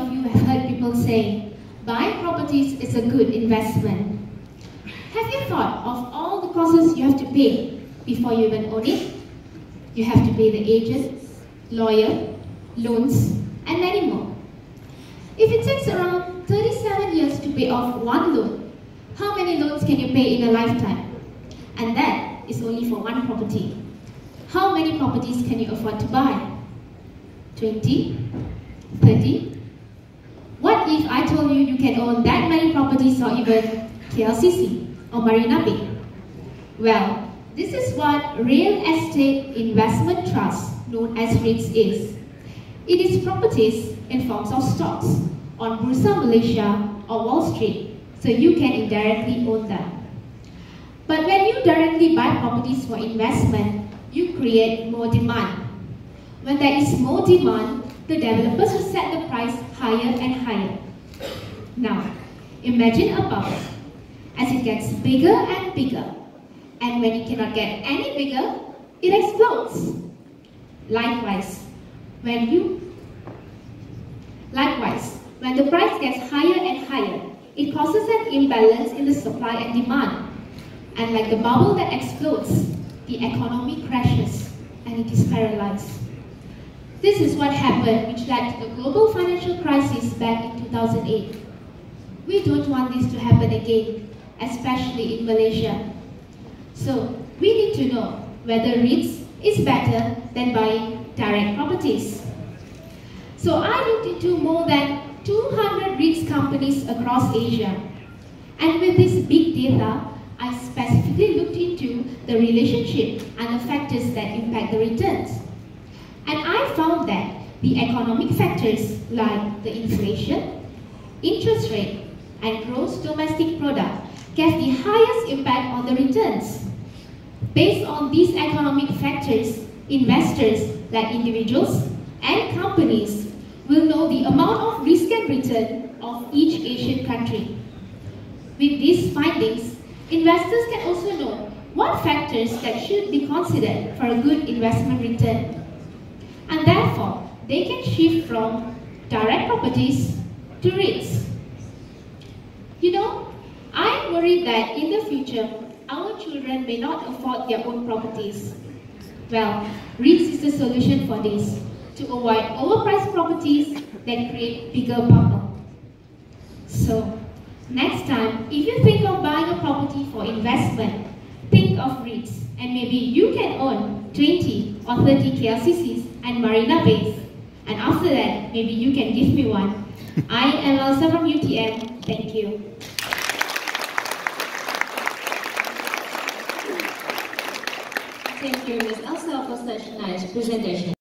of you have heard people say, buying properties is a good investment? Have you thought of all the costs you have to pay before you even own it? You have to pay the agent, lawyer, loans, and many more. If it takes around 37 years to pay off one loan, how many loans can you pay in a lifetime? And that is only for one property. How many properties can you afford to buy? 20? 30? I told you you can own that many properties or even KLCC or Marina Bay? Well, this is what Real Estate Investment Trust, known as REITs, is. It is properties in forms of stocks on Bursa Malaysia or Wall Street, so you can indirectly own them. But when you directly buy properties for investment, you create more demand. When there is more demand, the developers will set the price higher and higher. Now, imagine a bubble. As it gets bigger and bigger, and when it cannot get any bigger, it explodes. Likewise, when you Likewise, when the price gets higher and higher, it causes an imbalance in the supply and demand. And like the bubble that explodes, the economy crashes and it is paralyzed. This is what happened which led to the global financial crisis back in 2008. We don't want this to happen again, especially in Malaysia. So, we need to know whether REITs is better than buying direct properties. So I looked into more than 200 REITs companies across Asia. And with this big data, I specifically looked into the relationship and the factors that impact the returns. And I found that the economic factors like the inflation, interest rate, and gross domestic product gave the highest impact on the returns. Based on these economic factors, investors like individuals and companies will know the amount of risk and return of each Asian country. With these findings, investors can also know what factors that should be considered for a good investment return. And therefore, they can shift from direct properties to REITs. You know, I'm worried that in the future, our children may not afford their own properties. Well, REITs is the solution for this, to avoid overpriced properties that create bigger bubble. So, next time, if you think of buying a property for investment, think of REITs, and maybe you can own 20 or 30 KLCCs and Marina Bays. And after that, maybe you can give me one. I am Elsa from UTM. Thank you. Thank you, Ms. Elsa, for such a nice presentation.